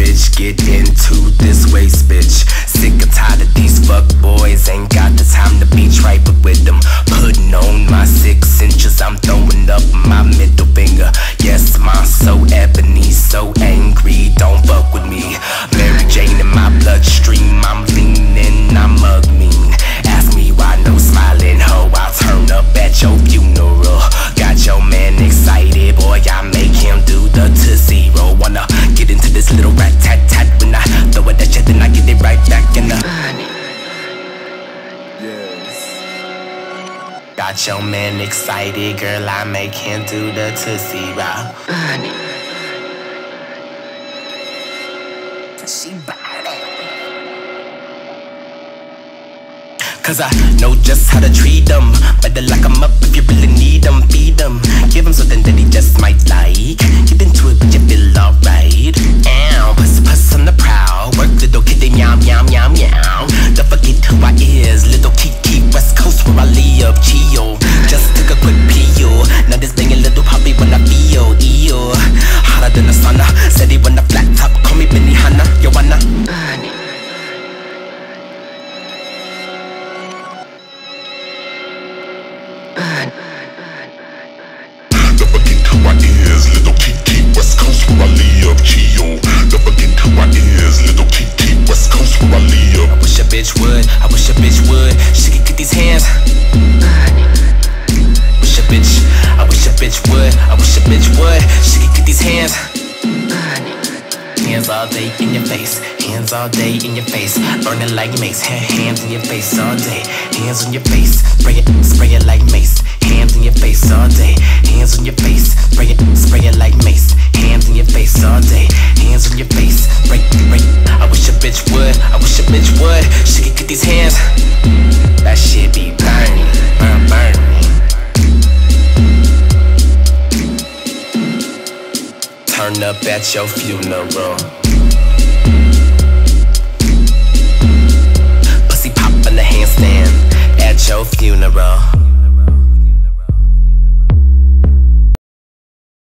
bitch, get into this waste, bitch. Sick and tired of these fuck boys, ain't got the time to be trifling with them. Putting on my six inches, I'm throwing up my middle finger. Yes, my so ebony, so angry, don't fuck with me. Mary Jane in my bloodstream, I'm leaning, I'm mug mean. Ask me why no smiling hoe, I'll turn up at your funeral. Got your man excited, girl. I make him do the tootsie roll. She bad. Cause I know just how to treat them. Better lock 'em up if you really need Gio. Never get who I is, little Kiki, West Coast where I live. Wish a bitch would, I wish a bitch would. She could get these hands. Wish a bitch, I wish a bitch would, I wish a bitch would. She could get these hands. Hands all day in your face, hands all day in your face, burning like mace. Hands in your face all day, hands on your face, spray it, spray it like mace. Hands in your face all day, hands on your face, Turn up at your funeral. Pussy pop in the handstand at your funeral.